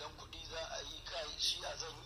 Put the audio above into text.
dan kuɗi za a yi kai shi a zan